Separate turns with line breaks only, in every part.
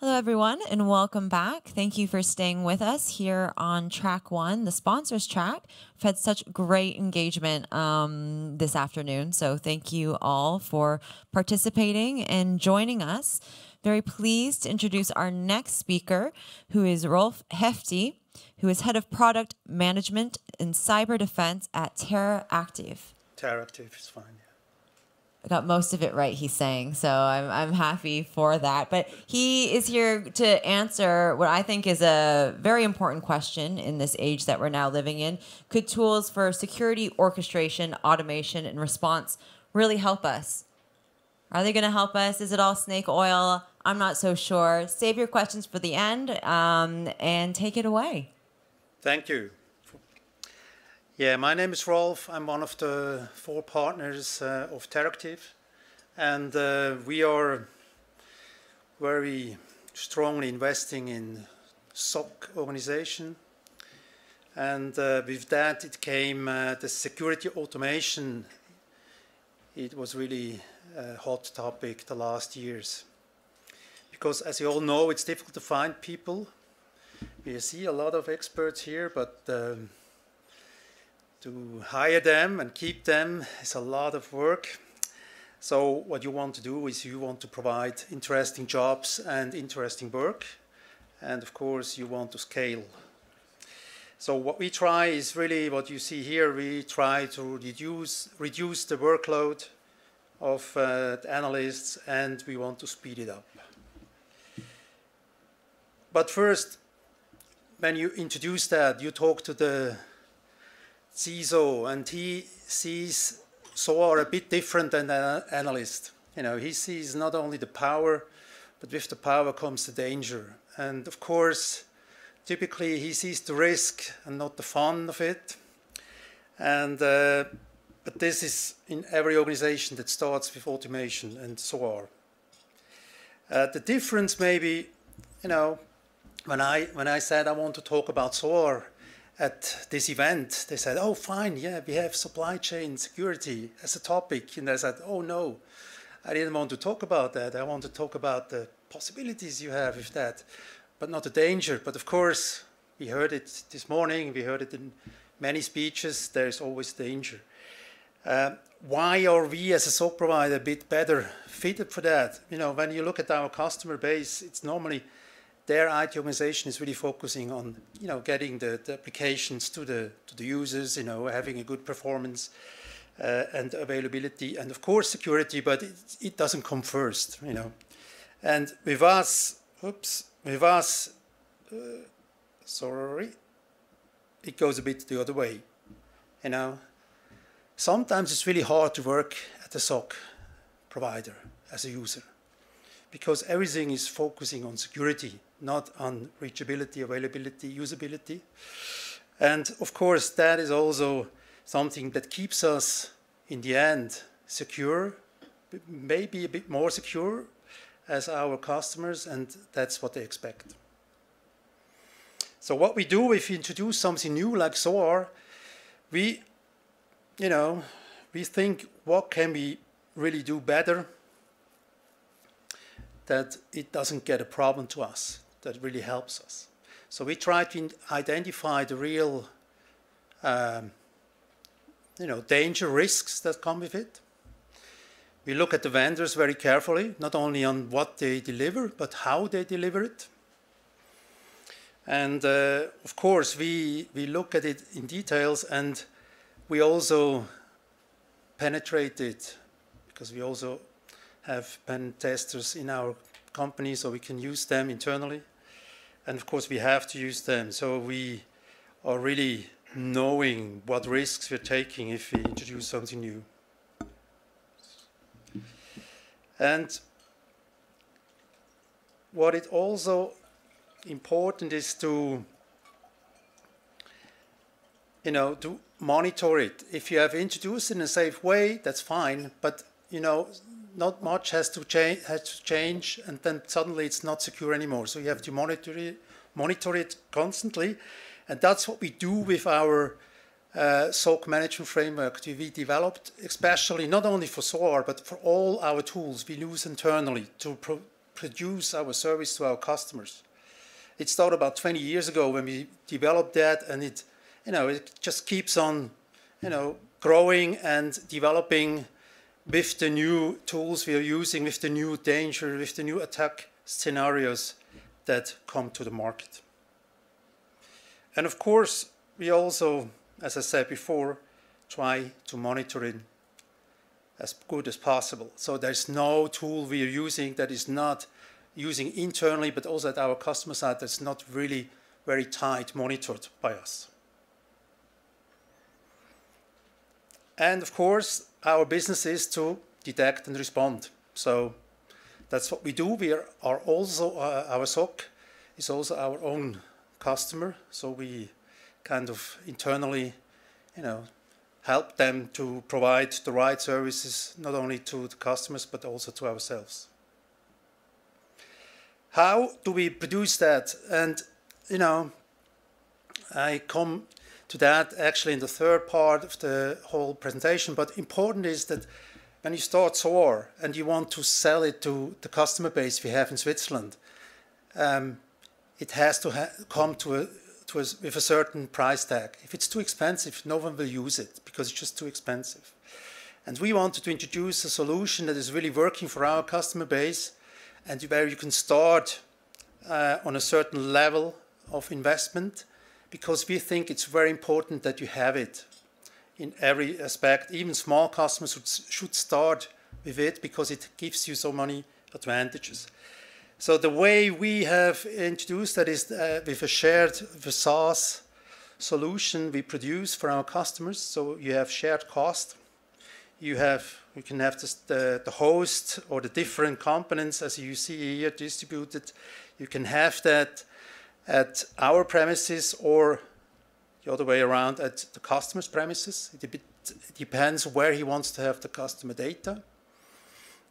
Hello, everyone, and welcome back. Thank you for staying with us here on track one, the sponsors track. We've had such great engagement um, this afternoon. So, thank you all for participating and joining us. Very pleased to introduce our next speaker, who is Rolf Hefti, who is head of product management and cyber defense at terreActive.
Terra Active is fine.
Got most of it right, he's saying. So I'm, I'm happy for that. But he is here to answer what I think is a very important question in this age that we're now living in. Could tools for security orchestration, automation, and response really help us? Are they going to help us? Is it all snake oil? I'm not so sure. Save your questions for the end um, and take it away.
Thank you. Yeah, my name is Rolf. I'm one of the four partners uh, of terreActive. And uh, we are very strongly investing in SOC organization. And uh, with that, it came uh, the security automation. It was really a hot topic the last years. Because as you all know, it's difficult to find people. We see a lot of experts here, but um, to hire them and keep them is a lot of work. So what you want to do is you want to provide interesting jobs and interesting work. And of course, you want to scale. So what we try is really what you see here. We try to reduce, reduce the workload of uh, the analysts and we want to speed it up. But first, when you introduce that, you talk to the CISO, and he sees SOAR a bit different than an analyst. You know, he sees not only the power, but with the power comes the danger. And of course, typically he sees the risk and not the fun of it. And uh, but this is in every organization that starts with automation and SOAR. Uh, the difference maybe, you know, when I when I said I want to talk about SOAR, at this event, they said, oh, fine, yeah, we have supply chain security as a topic. And I said, oh, no, I didn't want to talk about that. I want to talk about the possibilities you have with that, but not the danger. But of course, we heard it this morning, we heard it in many speeches, there's always danger. Uh, why are we as a SOC provider a bit better fitted for that? You know, when you look at our customer base, it's normally their IT organization is really focusing on, you know, getting the, the applications to the to the users, you know, having a good performance uh, and availability, and of course security, but it, it doesn't come first, you know. And with us, oops, with us, uh, sorry, it goes a bit the other way, you know. Sometimes it's really hard to work at a SOC provider as a user because everything is focusing on security not on reachability, availability, usability. And of course, that is also something that keeps us, in the end, secure, maybe a bit more secure as our customers, and that's what they expect. So what we do if we introduce something new like SOAR, we, you know, we think what can we really do better that it doesn't get a problem to us that really helps us. So we try to identify the real, um, you know, danger risks that come with it. We look at the vendors very carefully, not only on what they deliver, but how they deliver it. And uh, of course, we, we look at it in details and we also penetrate it because we also have pen testers in our company so we can use them internally and of course we have to use them. So we are really knowing what risks we're taking if we introduce something new. And what it also important is to you know to monitor it. If you have introduced it in a safe way, that's fine. But you know not much has to change has to change and then suddenly it's not secure anymore so you have to monitor it monitor it constantly and that's what we do with our uh, SOC management framework that we developed especially not only for SOAR but for all our tools we use internally to produce our service to our customers. It started about 20 years ago when we developed that, and it, you know, it just keeps on, you know, growing and developing with the new tools we are using, with the new danger, with the new attack scenarios that come to the market. And of course, we also, as I said before, try to monitor it as good as possible. So there's no tool we are using that is not using internally, but also at our customer side that's not really very tight monitored by us. And of course, our business is to detect and respond. So that's what we do. We are, are also, uh, our SOC is also our own customer. So we kind of internally, you know, help them to provide the right services, not only to the customers, but also to ourselves. How do we produce that? And, you know, I come to that actually in the third part of the whole presentation, but important is that when you start SOAR and you want to sell it to the customer base we have in Switzerland, um, it has to ha come to a, to a, with a certain price tag. If it's too expensive, no one will use it because it's just too expensive. And we wanted to introduce a solution that is really working for our customer base and where you can start uh, on a certain level of investment because we think it's very important that you have it in every aspect. Even small customers should start with it because it gives you so many advantages. So the way we have introduced that is uh, with a shared with SaaS solution we produce for our customers. So you have shared cost. You have you can have the, the host or the different components as you see here distributed. You can have that at our premises or the other way around at the customer's premises. It, depends where he wants to have the customer data.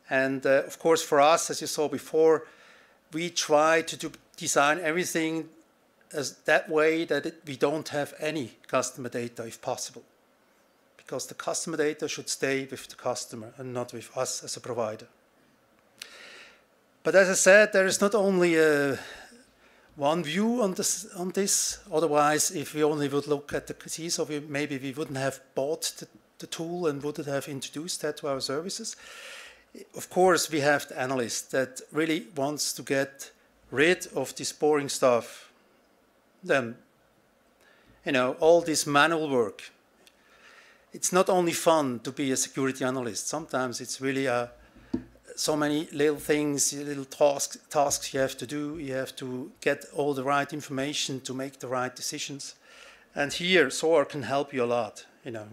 And uh, of course, for us, as you saw before, we try to do, design everything as that way that it, we don't have any customer data if possible. Because the customer data should stay with the customer and not with us as a provider. But as I said, there is not only a one view on this. On this. Otherwise, if we only would look at the CISO, we, maybe we wouldn't have bought the, the tool and wouldn't have introduced that to our services. Of course, we have the analyst that really wants to get rid of this boring stuff. Then, you know, all this manual work. It's not only fun to be a security analyst. Sometimes it's really a so many little things, little tasks, tasks you have to do. You have to get all the right information to make the right decisions. And here, SOAR can help you a lot, you know.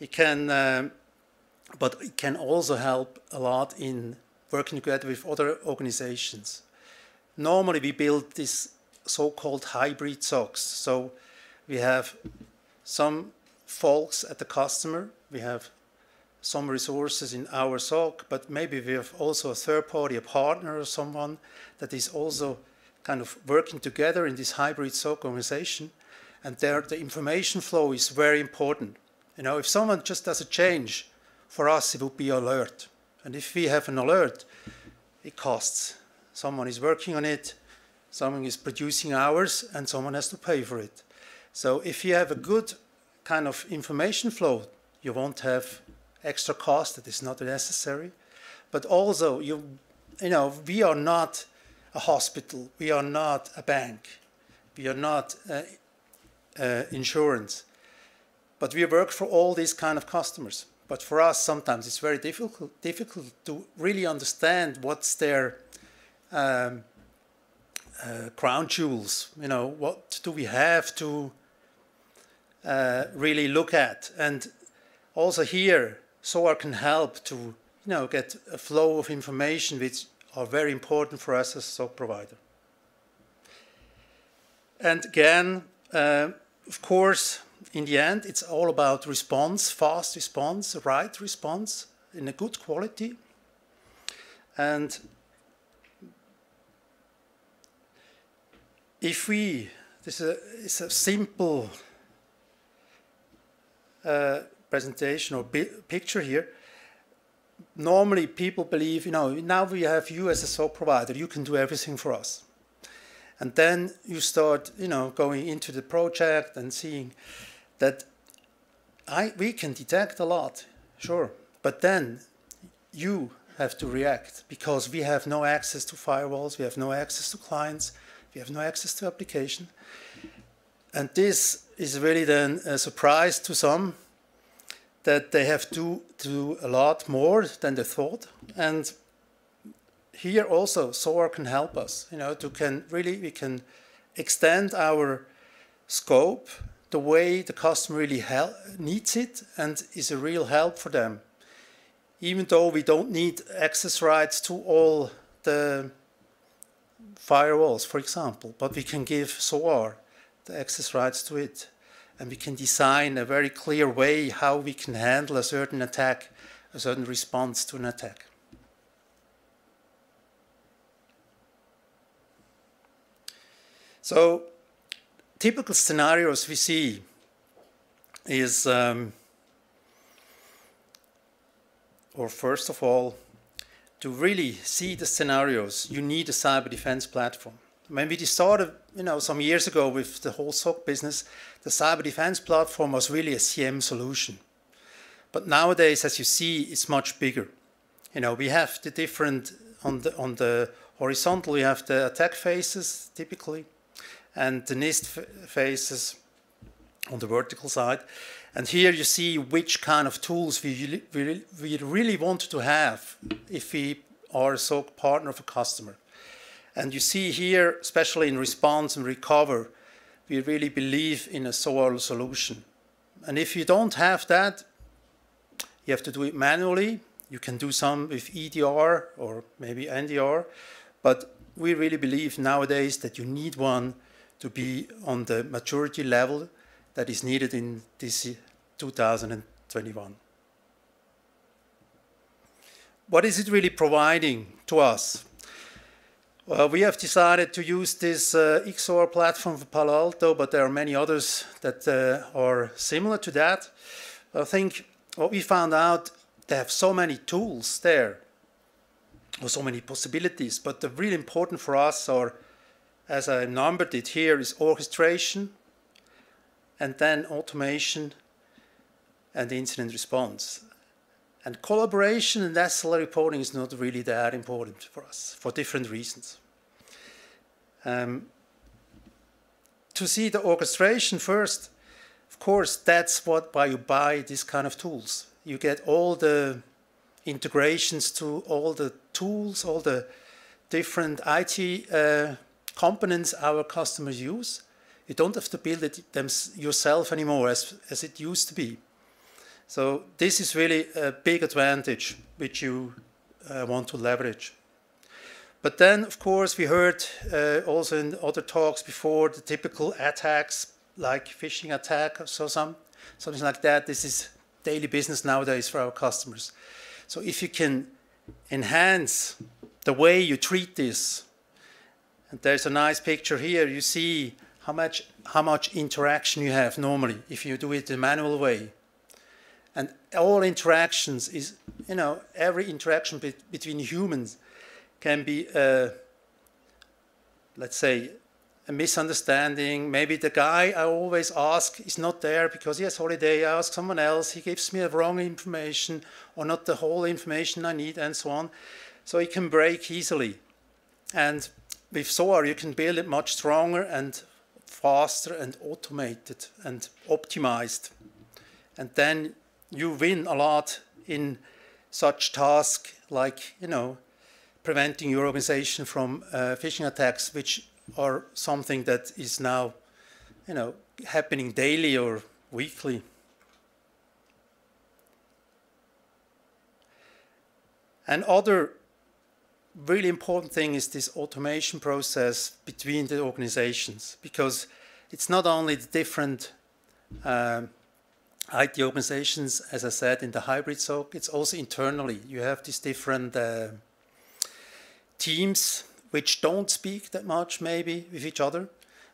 It can, um, but it can also help a lot in working together with other organizations. Normally, we build these so-called hybrid SOCs. So we have some folks at the customer, we have some resources in our SOC, but maybe we have also a third party, a partner or someone that is also kind of working together in this hybrid SOC organization. And there the information flow is very important. You know, if someone just does a change, for us it would be alert. And if we have an alert, it costs. Someone is working on it, someone is producing hours, and someone has to pay for it. So if you have a good kind of information flow, you won't have extra cost that is not necessary. But also, you, you know, we are not a hospital, we are not a bank, we are not uh, uh, insurance, but we work for all these kind of customers. But for us, sometimes it's very difficult, difficult to really understand what's their um, uh, crown jewels. You know, what do we have to uh, really look at? And also here, SOAR can help to you know, get a flow of information which are very important for us as a SOC provider. And again, uh, of course, in the end, it's all about response, fast response, right response in a good quality. And if we, this is a, it's a simple uh, presentation or picture here, normally people believe, you know, now we have you as a SOC provider, you can do everything for us. And then you start, you know, going into the project and seeing that I, we can detect a lot, sure. But then you have to react because we have no access to firewalls, we have no access to clients, we have no access to application. And this is really then a surprise to some that they have to do a lot more than they thought. And here also SOAR can help us, you know, to can really we can extend our scope the way the customer really needs it and is a real help for them. Even though we don't need access rights to all the firewalls, for example, but we can give SOAR the access rights to it and we can design a very clear way how we can handle a certain attack, a certain response to an attack. So, typical scenarios we see is, um, or first of all, to really see the scenarios, you need a cyber defense platform. When we started, you know, some years ago with the whole SOC business, the cyber defense platform was really a SIEM solution. But nowadays, as you see, it's much bigger. You know, we have the different on the on the horizontal, we have the attack phases typically, and the NIST phases on the vertical side. And here you see which kind of tools we, we, we really want to have if we are a SOC partner of a customer. And you see here, especially in response and recover, we really believe in a SOAR solution. And if you don't have that, you have to do it manually. You can do some with EDR or maybe NDR, but we really believe nowadays that you need one to be on the maturity level that is needed in this 2021. What is it really providing to us? Well, we have decided to use this uh, XSOAR platform for Palo Alto, but there are many others that uh, are similar to that. I think what we found out, they have so many tools there, or so many possibilities, but the really important for us are, as I numbered it here, is orchestration, and then automation, and incident response. And collaboration and SLA reporting is not really that important for us for different reasons. Um, to see the orchestration first, of course, that's what why you buy this kind of tools. You get all the integrations to all the tools, all the different IT uh, components our customers use. You don't have to build it them yourself anymore as, as it used to be. So this is really a big advantage which you uh, want to leverage. But then, of course, we heard uh, also in other talks before the typical attacks like phishing attack or so some, something like that. This is daily business nowadays for our customers. So if you can enhance the way you treat this, and there's a nice picture here, you see how much, how much interaction you have normally if you do it the manual way. And all interactions is, you know, every interaction be between humans can be, uh, let's say, a misunderstanding. Maybe the guy I always ask is not there because he has holiday. I ask someone else. He gives me the wrong information or not the whole information I need and so on. So it can break easily. And with SOAR, you can build it much stronger and faster and automated and optimized. And then you win a lot in such tasks like, you know, preventing your organization from uh, phishing attacks, which are something that is now, you know, happening daily or weekly. And other really important thing is this automation process between the organizations because it's not only the different um, IT organizations, as I said, in the hybrid SOC, it's also internally. You have these different uh, teams which don't speak that much, maybe, with each other,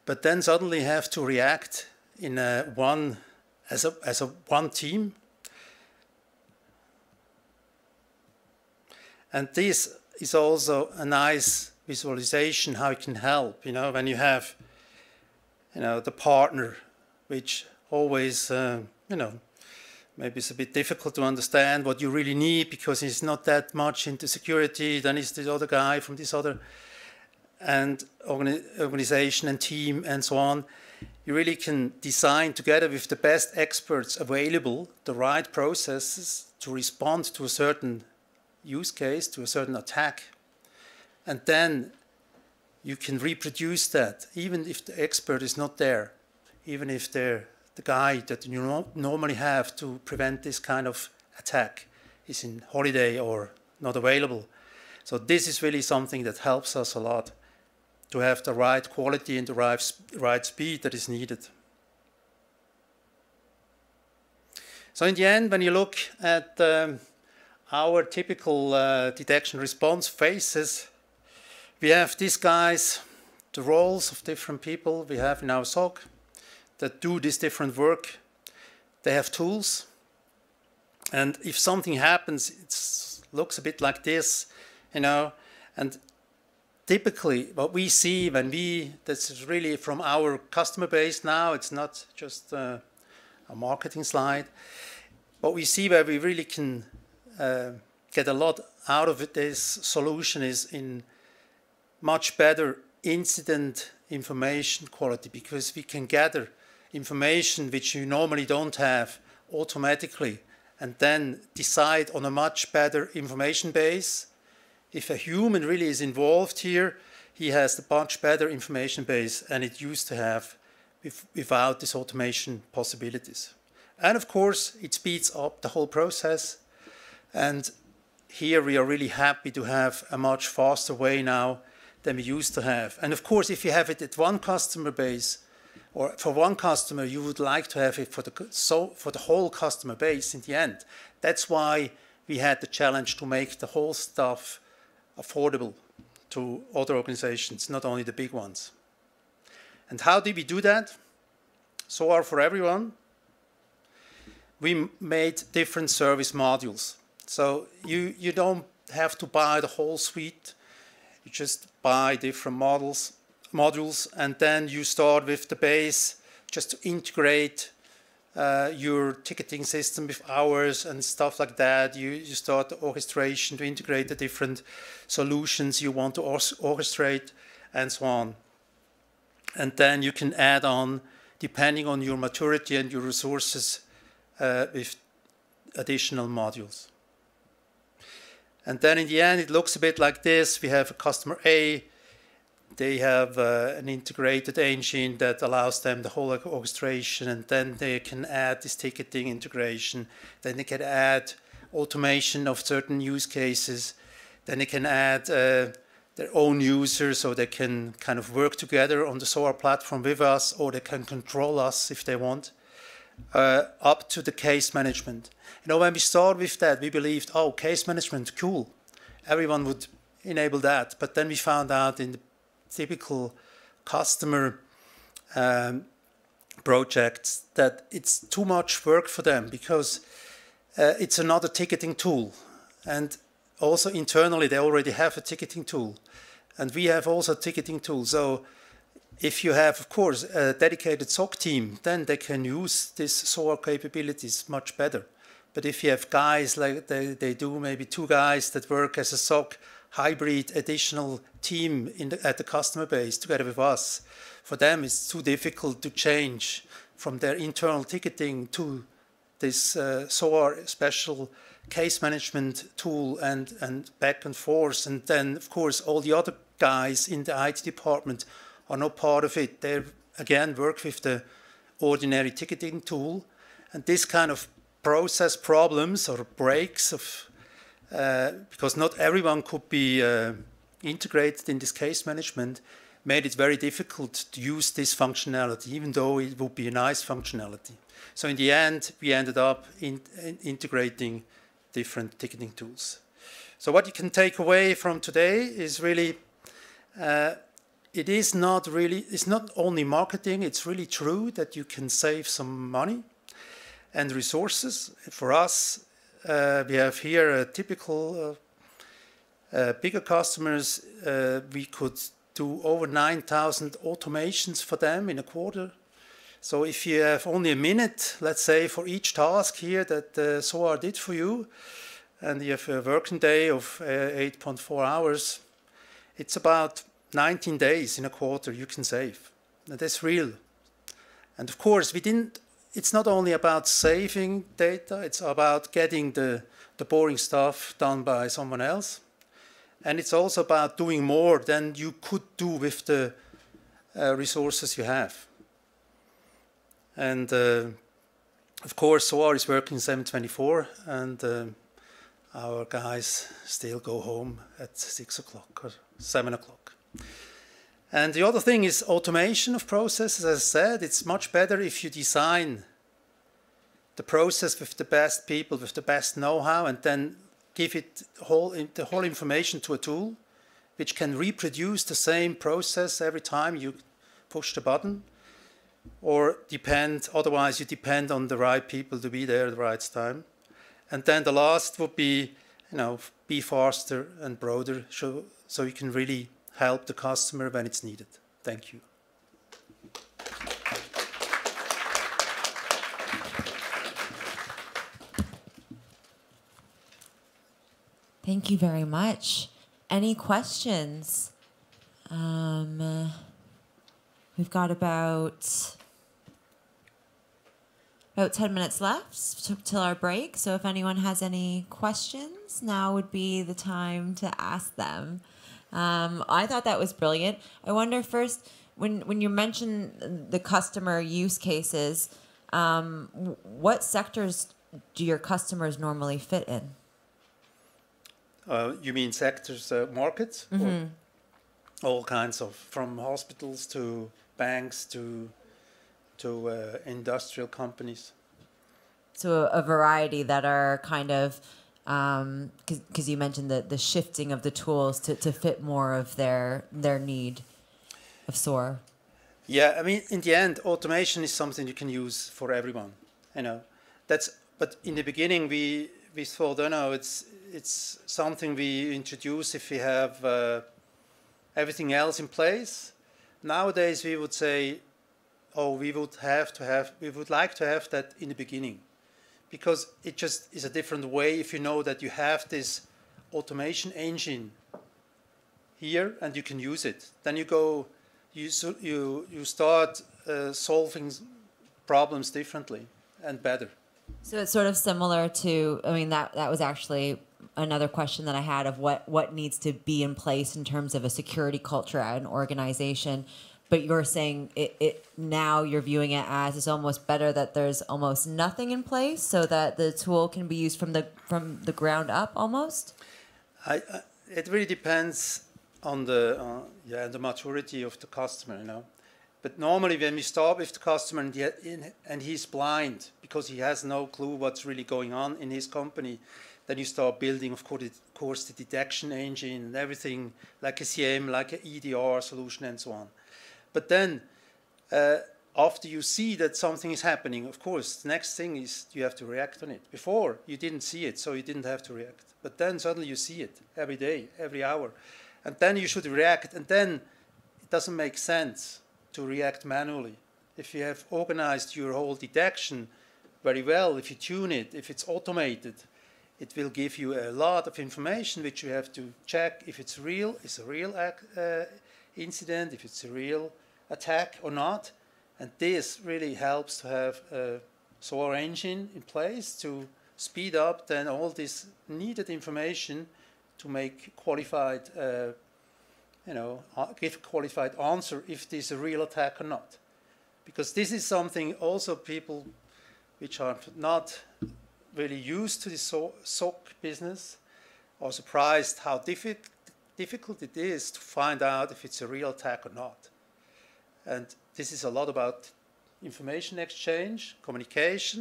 but then suddenly have to react in a one as a as a one team. And this is also a nice visualization how it can help. You know, when you have, you know, the partner, which always, uh, you know, maybe it's a bit difficult to understand what you really need because he's not that much into security. Then he's the other guy from this other and organi organization and team and so on. You really can design together with the best experts available the right processes to respond to a certain use case, to a certain attack. And then you can reproduce that, even if the expert is not there, even if they're the guy that you no normally have to prevent this kind of attack is in holiday or not available. So this is really something that helps us a lot to have the right quality and the right, right speed that is needed. So in the end, when you look at um, our typical uh, detection response phases, we have these guys, the roles of different people we have in our SOC that do this different work. They have tools. And if something happens, it looks a bit like this, you know. And typically what we see when we, this is really from our customer base now, it's not just uh, a marketing slide. What we see where we really can uh, get a lot out of this solution is in much better incident information quality because we can gather information which you normally don't have automatically and then decide on a much better information base. If a human really is involved here, he has a much better information base than it used to have without these automation possibilities. And of course, it speeds up the whole process. And here we are really happy to have a much faster way now than we used to have. And of course, if you have it at one customer base, or for one customer, you would like to have it for the, so for the whole customer base in the end. That's why we had the challenge to make the whole stuff affordable to other organizations, not only the big ones. And how did we do that? SOAR for everyone. We made different service modules. So you, you don't have to buy the whole suite. You just buy different models modules, and then you start with the base just to integrate uh, your ticketing system with ours and stuff like that. You, you start the orchestration to integrate the different solutions you want to orchestrate and so on. And then you can add on, depending on your maturity and your resources, uh, with additional modules. And then in the end, it looks a bit like this. We have a customer A they have uh, an integrated engine that allows them the whole orchestration, and then they can add this ticketing integration. Then they can add automation of certain use cases. Then they can add uh, their own users so they can kind of work together on the SOAR platform with us, or they can control us if they want, uh, up to the case management. You know, when we started with that, we believed, oh, case management, cool. Everyone would enable that. But then we found out in the typical customer um, projects that it's too much work for them because uh, it's another ticketing tool. And also internally, they already have a ticketing tool. And we have also ticketing tool. So if you have, of course, a dedicated SOC team, then they can use these SOAR capabilities much better. But if you have guys like they, they do, maybe two guys that work as a SOC hybrid additional team the, at the customer base together with us. For them, it's too difficult to change from their internal ticketing to this uh, SOAR special case management tool and, and back and forth. And then, of course, all the other guys in the IT department are not part of it. They, again, work with the ordinary ticketing tool. And this kind of process problems or breaks of uh, because not everyone could be uh, integrated in this case management, made it very difficult to use this functionality, even though it would be a nice functionality. So in the end, we ended up in, in integrating different ticketing tools. So what you can take away from today is really, uh, it is not really, it's not only marketing, it's really true that you can save some money and resources. For us, uh, we have here a typical uh, Uh, bigger customers, uh, we could do over 9,000 automations for them in a quarter. So if you have only a minute, let's say, for each task here that uh, SOAR did for you, and you have a working day of uh, 8.4 hours, it's about 19 days in a quarter you can save. That's real. And of course, we didn't. It's not only about saving data; it's about getting the the boring stuff done by someone else, and it's also about doing more than you could do with the uh, resources you have. And uh, of course, SOAR is working 724, and uh, our guys still go home at six o'clock or seven o'clock. And the other thing is automation of processes. As I said, it's much better if you design the process with the best people, with the best know-how, and then give it whole, the whole information to a tool, which can reproduce the same process every time you push the button, or depend. Otherwise, you depend on the right people to be there at the right time. And then the last would be, you know, be faster and broader, so, so you can really help the customer when it's needed. Thank you.
Thank you very much. Any questions? Um, uh, we've got about about 10 minutes left till our break. So if anyone has any questions, now would be the time to ask them. Um, I thought that was brilliant. I wonder first, when, when you mention the customer use cases, um, what sectors do your customers normally fit in?
Uh, you mean sectors, uh, markets?
Mm-hmm.
All kinds of, from hospitals to banks to to uh, industrial companies.
So a, variety that are kind of because um, you mentioned the, the shifting of the tools to, to fit more of their their need of SOAR.
Yeah, I mean, in the end, automation is something you can use for everyone. You know, that's. But in the beginning, we we thought, oh no, it's it's something we introduce if we have uh, everything else in place. Nowadays, we would say oh, we would have to have, we would like to have that in the beginning, because it just is a different way if you know that you have this automation engine here and you can use it. Then you go, you you you start uh, solving problems differently and better.
So it's sort of similar to, I mean, that that was actually another question that I had of what what needs to be in place in terms of a security culture at an organization but you're saying it, it now you're viewing it as it's almost better that there's almost nothing in place so that the tool can be used from the from the ground up almost?
I, it really depends on the uh, yeah the maturity of the customer you know. But normally when we start with the customer and, he, and he's blind because he has no clue what's really going on in his company then you start building of course, of course the detection engine and everything like a SIEM like an EDR solution and so on but then, uh, after you see that something is happening, of course, the next thing is you have to react on it. Before, you didn't see it, so you didn't have to react. But then suddenly you see it every day, every hour. And then you should react. And then it doesn't make sense to react manually. If you have organized your whole detection very well, if you tune it, if it's automated, it will give you a lot of information which you have to check if it's real, it's a real uh, incident, if it's a real attack or not. And this really helps to have a SOAR engine in place to speed up then all this needed information to make qualified, uh, you know, give qualified answer if there's a real attack or not. Because this is something also people which are not really used to the SOC business are surprised how difficult difficult it is to find out if it's a real attack or not. And this is a lot about information exchange, communication,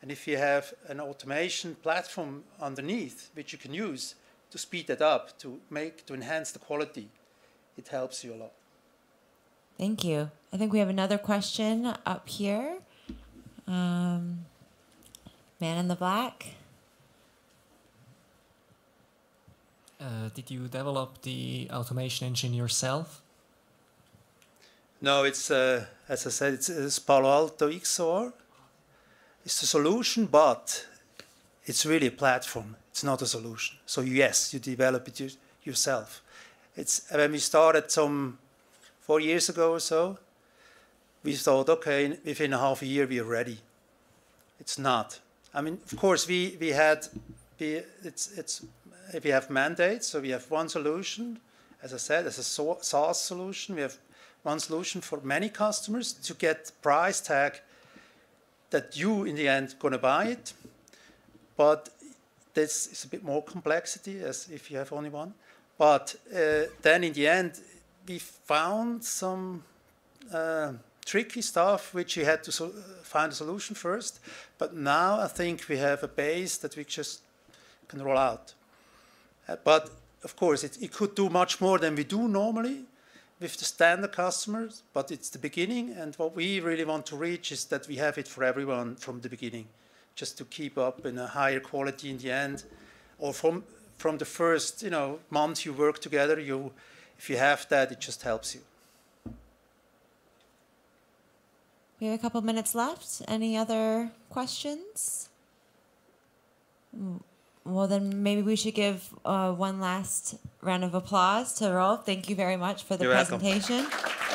and if you have an automation platform underneath which you can use to speed that up, to make, to enhance the quality, it helps you a lot.
Thank you. I think we have another question up here. Um, man in the black.
Uh, did you develop the automation engine yourself?
No, it's uh, as I said, it's, it's Palo Alto XSOAR. It's a solution, but it's really a platform. It's not a solution. So yes, you develop it you, yourself. It's when we started some four years ago or so. We thought, okay, within a half a year we are ready. It's not. I mean, of course, we we had, we, it's it's we have mandates, so we have one solution. As I said, as a SaaS solution, we have one solution for many customers to get price tag that you in the end going to buy it. But this is a bit more complexity as if you have only one. But uh, then in the end, we found some uh, tricky stuff which we had to so find a solution first. But now I think we have a base that we just can roll out. Uh, but of course, it, it could do much more than we do normally with the standard customers, but it's the beginning. And what we really want to reach is that we have it for everyone from the beginning, just to keep up in a higher quality in the end, or from from the first you know month you work together. You, if you have that, it just helps you.
We have a couple minutes left. Any other questions? Well, then maybe we should give uh, one last round of applause to Rolf. Thank you very much for the
You're
presentation.
Welcome.